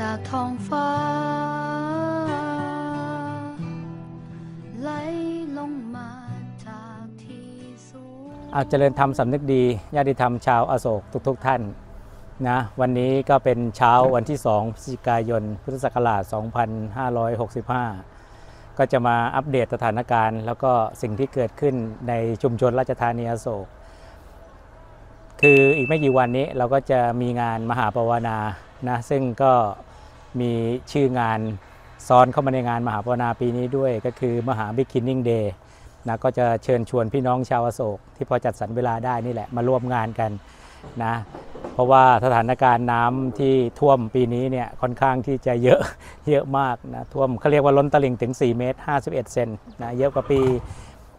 จากท้องฟ้า ไหลลงมาจากที่สูงอาเจริญธรรมสำนึกดีญาติธรรมชาวอโศกทุกๆทท่าน นะวันนี้ก็เป็นเช้าวันที่ 2 พฤศจิกายน พุทธศักราช 2565 ก็จะมาอัปเดตสถานการณ์ แล้วก็สิ่งที่เกิดขึ้นในชุมชนราชธานีอโศก คืออีกไม่กี่วันนี้เราก็จะมีงานมหาปวารณานะซึ่งก็มีชื่องานซ้อนเข้ามาในงานมหาปวารณาปีนี้ด้วย ก็คือมหา Beginning Day นะก็จะเชิญชวนพี่น้องชาวอโศก ที่พอจัดสรรเวลาได้นี่แหละมาร่วมงานกันนะ ราะว่าสถานการณ์น้ำที่ท่วมปีนี้เนี่ยค่อนข้างที่จะเยอะเยอะมากนะท่วมเขาเรียกว่าล้นตลิ่งถึง 4 เมตร 51 เซนนะเยอะกว่าปี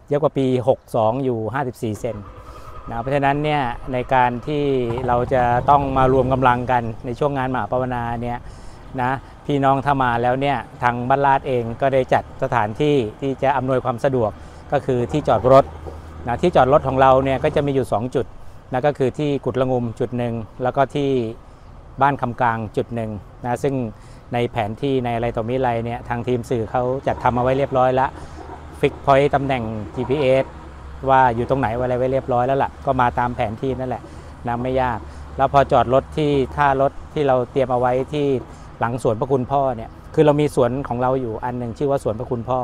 เยอะกว่าปี 62 อยู่ 54 เซนนะเพราะฉะนั้นเนี่ยในการที่เราจะต้องมารวมกำลังกันในช่วงงานมหาปวารณาเนี่ยนะพี่น้องถ้ามาแล้วเนี่ยทางบ้านลาดเองก็ได้จัดสถานที่ที่จะอำนวยความสะดวกก็คือที่จอดรถนะที่จอดรถของเราเนี่ยก็จะมีอยู่ 2 จุด นะก็คือที่กุดละงุมจุดหนึ่งแล้วก็ที่บ้านคำกลางจุดหนึ่งนะซึ่งในแผนที่ในอะไรต่อมิไรเนี่ยทางทีมสื่อเขาจัดทำเอาไว้เรียบร้อยแล้วฟิกพอยต์ตำแหน่ง GPS ว่าอยู่ตรงไหนอะไรไว้เรียบร้อยแล้วล่ะก็มาตามแผนที่นั่นแหละนะไม่ยาก แล้วพอจอดรถที่ท่ารถที่เราเตรียมเอาไว้ที่หลังสวนพระคุณพ่อเนี่ยคือเรามีสวนของเราอยู่อันหนึ่งชื่อว่าสวนพระคุณพ่อ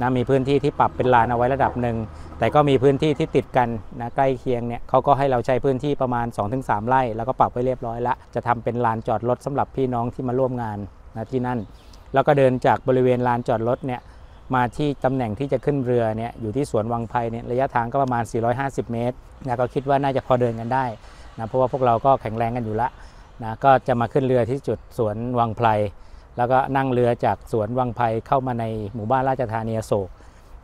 นะมีพื้นที่ที่ปรับเป็นลานเอาไว้ระดับหนึ่ง แต่ก็มีพื้นที่ที่ติดกันนะใกล้เคียงเนี่ยเขาก็ให้เราใช้พื้นที่ประมาณ 2-3 ไร่ แล้วก็ปรับไว้เรียบร้อยละจะทำเป็นลานจอดรถสำหรับพี่น้องที่มาร่วมงานนะที่นั่น แล้วก็เดินจากบริเวณลานจอดรถเนี่ยมาที่ตำแหน่งที่จะขึ้นเรือเนี่ยอยู่ที่สวนวังไพเนี่ยระยะทางก็ประมาณ 450 เมตรนะก็คิดว่าน่าจะพอเดินกันได้นะเพราะว่าพวกเราก็แข็งแรงกันอยู่ละนะก็จะมาขึ้นเรือที่จุดสวนวังไพรแล้วก็นั่งเรือจากสวนวังไพรเข้ามาในหมู่บ้านราชธานีโศก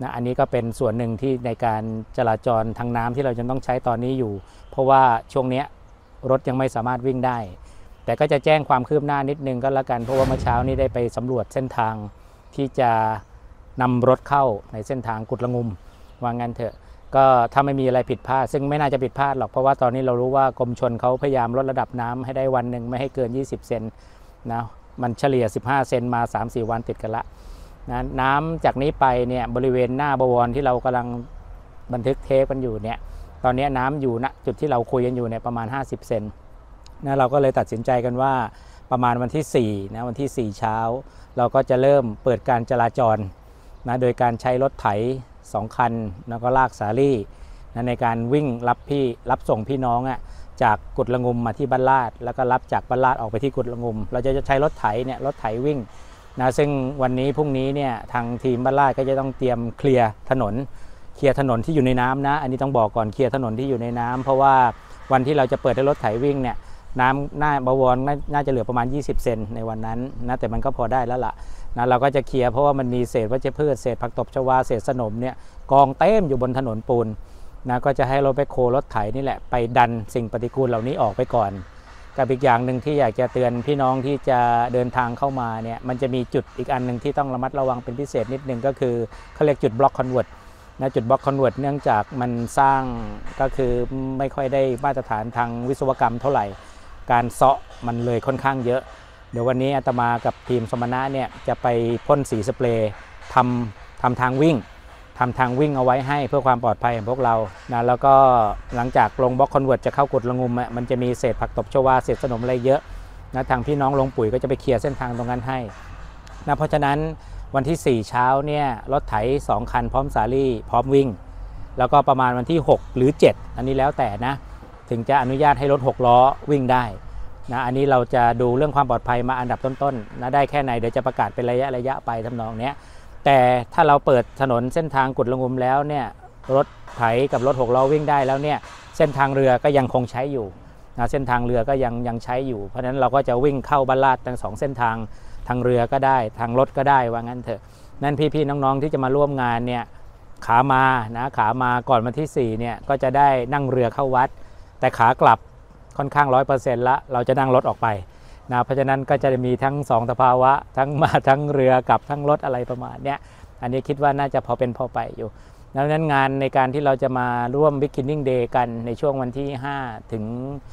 นะอันนี้ก็เป็นส่วนหนึ่งที่ในการจราจรทางน้ำที่เราจะต้องใช้ตอนนี้อยู่ เพราะว่าช่วงเนี้ยรถยังไม่สามารถวิ่งได้ แต่ก็จะแจ้งความคืบหน้านิดนึงก็แล้วกัน เพราะว่าเมื่อเช้านี้ได้ไปสำรวจเส้นทางที่จะนำรถเข้าในเส้นทางกุดละงุมว่างั้นเถอะก็ถ้าไม่มีอะไรผิดพลาด ซึ่งไม่น่าจะผิดพลาดหรอกเพราะว่าตอนนี้เรารู้ว่ากรมชนเขาพยายามลดระดับน้ำให้ได้วันหนึ่งไม่ให้เกิน 20 เซนนะมันเฉลี่ย 15 เซนมา 3-4 วันติดกันละ นะน้ำจากนี้ไปเนี่ยบริเวณหน้าบวรที่เรากำลังบันทึกเทปกันอยู่เนี่ยตอนนี้น้ำอยู่ณจุดที่เราคุยกันอยู่เนี่ยประมาณ 50 เซนนะเราก็เลยตัดสินใจกันว่าประมาณวันที่4นะวันที่ 4 เช้า เราก็จะเริ่มเปิดการจราจรนะโดยการใช้รถไถ 2 คัน แล้วก็ลากสาลี่นะในการวิ่งรับพี่รับส่งพี่น้องอะ่ะจากกุดละงุมมาที่บ้านลาด แล้วก็รับจากบ้านลาดออกไปที่กุดละงุม เราจะใช้รถไถเนี่ยรถไถวิ่ง นะซึ่งวันนี้พรุ่งนี้เนี่ยทางทีมบ้านลาดก็จะต้องเตรียมเคลียร์ถนน เคลียร์ถนนที่อยู่ในน้ำนะ อันนี้ต้องบอกก่อนเคลียร์ถนนที่อยู่ในน้ำเพราะว่าวันที่เราจะเปิดให้รถไถวิ่งเนี่ยน้ำหน้าบวรน่าน่าจะเหลือประมาณ 20 เซนในวันนั้นนะแต่มันก็พอได้แล้วล่ะนะเราก็จะเคลียร์เพราะว่ามันมีเศษวัชพืชเศษผักตบชวาเศษสนมเนี่ยกองเต็มอยู่บนถนนปูนนะก็จะให้รถแบคโครถไถนี่แหละไปดันสิ่งปฏิกูลเหล่านี้ออกไปก่อน กับอีกอย่างหนึ่งที่อยากจะเตือนพี่น้องที่จะเดินทางเข้ามาเนี่ยมันจะมีจุดอีกอันหนึ่งที่ต้องระมัดระวังเป็นพิเศษนิดนึงก็คือเขาเรียกจุด box culvert นะจุด box culvert เนื่องจากมันสร้างก็คือไม่ค่อยได้มาตรฐานทางวิศวกรรมเท่าไหร่ การเซาะมันเลยค่อนข้างเยอะ เดี๋ยววันนี้อาตมากับทีมสมณะเนี่ยจะไปพ่นสีสเปรย์ทำทำทางวิ่ง ทำทางวิ่งเอาไว้ให้เพื่อความปลอดภัยของพวกเรานะแล้วก็หลังจากลง box culvert จะเข้ากุดระงุมอะมันจะมีเศษผักตบชวาเศษขนมอะไรเยอะนะทางพี่น้องลงปุ๋ยก็จะไปเคลียร์เส้นทางตรงนั้นให้นะเพราะฉะนั้นวันที่ 4 เช้าเนี่ยรถไถ 2 คันพร้อมสาลี่พร้อมวิ่ง แล้วก็ประมาณวันที่ 6 หรือ 7 อันนี้แล้วแต่นะ ถึงจะอนุญาตให้รถ 6 ล้อวิ่งได้นะอันนี้เราจะดูเรื่องความปลอดภัยมาอันดับต้นๆนะได้แค่ไหนเดี๋ยวจะประกาศเป็นระยะระยะไปทำนองเนี้ย แต่ถ้าเราเปิดถนนเส้นทางกุดละงุมแล้วเนี่ยรถไถกับรถหกล้อวิ่งได้แล้วเนี่ยเส้นทางเรือก็ยังคงใช้อยู่นะเส้นทางเรือก็ยังยังใช้อยู่ เพราะฉะนั้นเราก็จะวิ่งเข้าบ้านลาดทั้งสองเส้นทางทางเรือก็ได้ทางรถก็ได้ว่างั้นเถอะนั่นพี่ๆน้องๆที่จะมาร่วมงานเนี่ยขามานะขามาก่อนวันที่4เนี่ยก็จะได้นั่งเรือเข้าวัด แต่ขากลับค่อนข้างร้อยเปอร์เซ็นต์ละเราจะนั่งรถออกไป นะเพราะฉะนั้นก็จะมีทั้งสองสภาวะ ทั้งมาทั้งเรือกับทั้งรถอะไรประมาณเนี้ยอันนี้คิดว่าน่าจะพอเป็นพอไปอยู่ดังนั้นงานในการที่เราจะมาร่วม Beginning Day กันในช่วงวันที่ 5 ถึง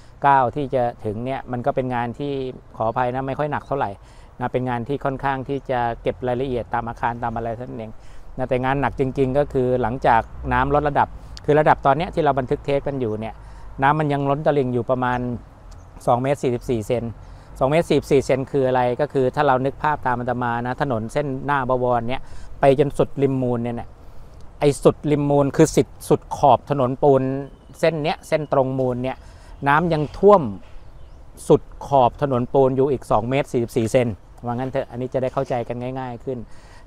9 ที่จะถึงเนี่ยมันก็เป็นงานที่ขออภัยนะไม่ค่อยหนักเท่าไหร่นะเป็นงานที่ค่อนข้างที่จะเก็บรายละเอียดตามอาคารตามอะไรท่านเองนะแต่งานหนักจริง ๆ ก็คือหลังจากน้ำลดระดับ คือระดับตอนนี้ที่เราบันทึกเทปกันอยู่เนี่ยน้ำมันยังล้นตลิ่งอยู่ประมาณ2เมตร44เซน 2เมตร44เซนคืออะไรก็คือถ้าเรานึกภาพตามอัตมานะถนนเส้นหน้าบวรเนี่ยไปจนสุดริมมูลเนี่ยไอ้สุดริมมูลคือสิดสุดขอบถนนปูนเส้นเนี้ยเส้นตรงมูลเนี่ยน้ำยังท่วมสุดขอบถนนปูนอยู่อีก 2 เมตร 44 เซนว่างั้นเถอะอันนี้จะได้เข้าใจกันง่ายๆขึ้น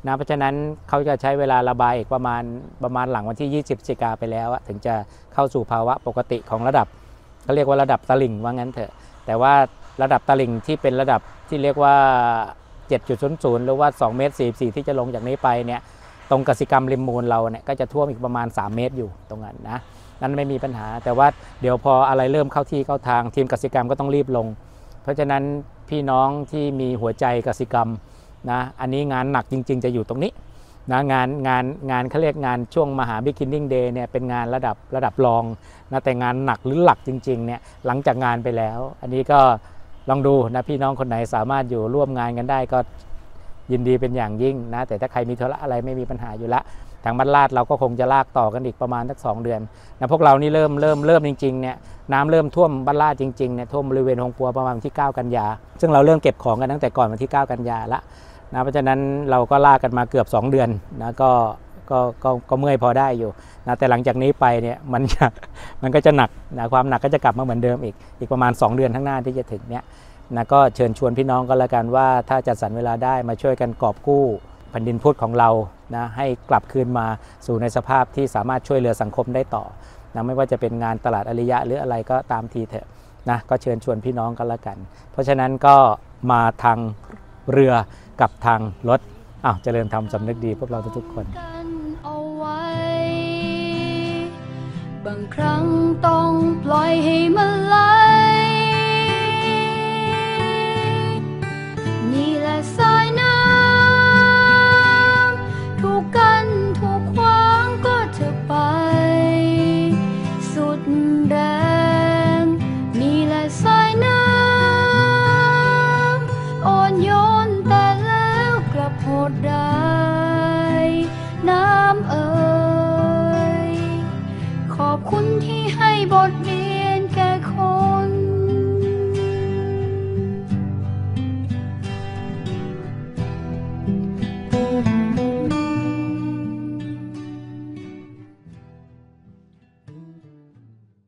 นะเพราะฉะนั้นเขาจะใช้เวลาระบายอีกประมาณประมาณหลังวันที่ 20พฤศจิกาไปแล้ว ถึงจะเข้าสู่ภาวะปกติของระดับเขาเรียกว่าระดับตลิ่งว่างั้นเถอะ แต่ว่า ระดับตลิ่งที่เป็นระดับที่เรียกว่า 7.00 หรือว่า 2 เมตร 44 ที่จะลงจากนี้ไปเนี่ยตรงกสิกรรมริมมูลเราเนี่ยก็จะท่วมอีกประมาณ 3 เมตรอยู่ตรงนั้นนะนั้นไม่มีปัญหา แต่ว่าเดี๋ยวพออะไรเริ่มเข้าที่เข้าทางทีมกสิกรรมก็ต้องรีบลง เพราะฉะนั้นพี่น้องที่มีหัวใจกสิกรรมนะอันนี้งานหนักจริง ๆ จะอยู่ตรงนี้นะงานงานงานเขาเรียกงานช่วงมหา Beginning Day เนี่ยเป็นงานระดับระดับรองนะแต่งานหนักหรือหลักจริงๆเนี่ยหลังจากงานไปแล้ว อันนี้ก็ ลองดูนะพี่น้องคนไหนสามารถอยู่ร่วมงานกันได้ก็ยินดีเป็นอย่างยิ่งนะ แต่ถ้าใครมีธุระอะไรไม่มีปัญหาอยู่ละ ทางบ้านลาดเราก็คงจะลากต่อกันอีกประมาณสักสองเดือนนะพวกเรานี่เริ่มเริ่มเริ่มจริงๆเนี่ยน้ำเริ่มท่วมบ้านลาดจริงๆเนี่ยท่วมบริเวณฮงปัวประมาณวันที่ 9 กันยา ซึ่งเราเริ่มเก็บของกันตั้งแต่ก่อนวันที่ 9 กันยาละนะเพราะฉะนั้นเราก็ลากกันมาเกือบ 2 เดือนนะก็ ก็ก็ก็เมื่อยพอได้อยู่นะแต่หลังจากนี้ไปเนี่ยมันจะมันก็จะหนักนะความหนักก็จะกลับมาเหมือนเดิมอีกอีกประมาณ 2 เดือนข้างหน้าที่จะถึงเนี่ยนะก็เชิญชวนพี่น้องก็แล้วกันว่า ถ้าจัดสรรเวลาได้มาช่วยกันกอบกู้แผ่นดินพุทธของเรานะให้กลับคืนมาสู่ในสภาพที่สามารถช่วยเหลือสังคมได้ต่อนะไม่ว่าจะเป็นงานตลาดอริยะหรืออะไรก็ตามทีเถอะนะก็เชิญชวนพี่น้องกันแล้วกัน เพราะฉะนั้นก็มาทางเรือกับทางรถอ้าวเจริญธรรมสำนึกดีพวกเราทุกๆคน บางครั้งต้องปล่อยให้มันไหล